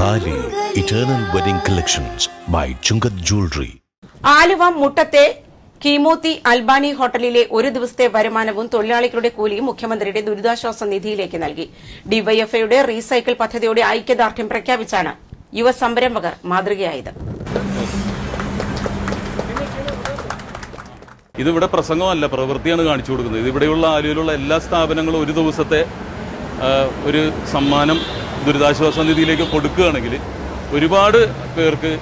Thali eternal wedding collections by Chungath jewellery Aluva മുട്ടത്തെ കീമോത്തി Albany ഹോട്ടലിലെ ഒരു ദിവസത്തെ വരുമാനവും തൊഴിലാളികളുടെ കൂലിയും മുഖ്യമന്ത്രിയുടെ ദുരിതാശ്വാസ നിധിയിലേക്ക് നൽകി. ഡിവൈഎഫ്ഐയുടെ റീസൈക്കിൾ പദ്ധതിയുടെ ഐക്യദാർഢ്യം പ്രഖ്യാപിച്ചാണ് യുവ സംരംഭകർ മാതൃകയായത്. ഇതിവിടെ പ്രസംഗമല്ല പ്രവൃത്തിയാണ് കാണിച്ചു കൊടുക്കുന്നത്. ഇതിവിടെയുള്ള ആലുവയിലുള്ള എല്ലാ സ്ഥാപനങ്ങളും ഒരു ദിവസത്തെ ഒരു സമ്മാനം ദുരിതാശ്വാസ നിധിയിലേക്ക് കൊടുക്കുകയാണെങ്കിൽ ഒരുപാട് പേർക്ക്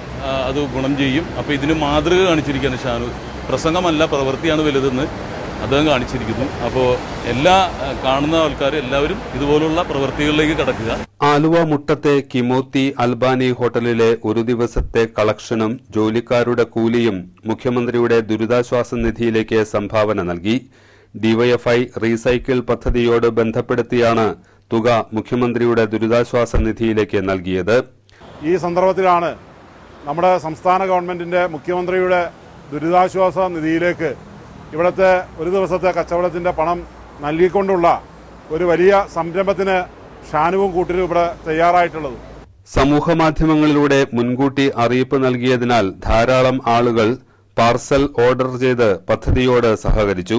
അത് ഗുണം ചെയ്യും. അപ്പോൾ ഇതിന് മാതൃക കാണിച്ചിരിക്കുകയാണ് ഷാനു. പ്രസംഗമല്ല പ്രവൃത്തിയാണ് വലുതെന്ന് അദ്ദേഹം കാണിച്ചിരിക്കുന്നു. അപ്പോൾ എല്ലാ കാണുന്ന ആൾക്കാർ എല്ലാവരും ഇതുപോലുള്ള പ്രവൃത്തികളിലേക്ക് കടക്കുക. ആലുവ മുട്ടത്തെ കിമോത്തി അൽബാനി ഹോട്ടലിലെ ഒരു ദിവസത്തെ കളക്ഷനും ജോലിക്കാരുടെ കൂലിയും മുഖ്യമന്ത്രിയുടെ ദുരിതാശ്വാസ നിധിയിലേക്ക് സംഭാവന നൽകി. ഡിവൈഎഫ്ഐ റീസൈക്കിൾ പദ്ധതിയോട് ബന്ധപ്പെടുത്തിയാണ് തുക മുഖ്യമന്ത്രിയുടെ ദുരിതാശ്വാസ നിധിയിലേക്ക് നൽകിയത്. ഈ സന്ദർഭത്തിലാണ് നമ്മുടെ സംസ്ഥാന ഗവൺമെന്റിന്റെ മുഖ്യമന്ത്രിയുടെ ദുരിതാശ്വാസ നിധിയിലേക്ക് ഇവിടുത്തെ ഒരു ദിവസത്തെ കച്ചവടത്തിന്റെ പണം നൽകിക്കൊണ്ടുള്ള ഒരു വലിയ സംരംഭത്തിന് ഷാനുവും കൂട്ടരും ഇവിടെ തയ്യാറായിട്ടുള്ളത്. സമൂഹ മാധ്യമങ്ങളിലൂടെ മുൻകൂട്ടി അറിയിപ്പ് നൽകിയതിനാൽ ധാരാളം ആളുകൾ പാർസൽ ഓർഡർ ചെയ്ത് പദ്ധതിയോട് സഹകരിച്ചു.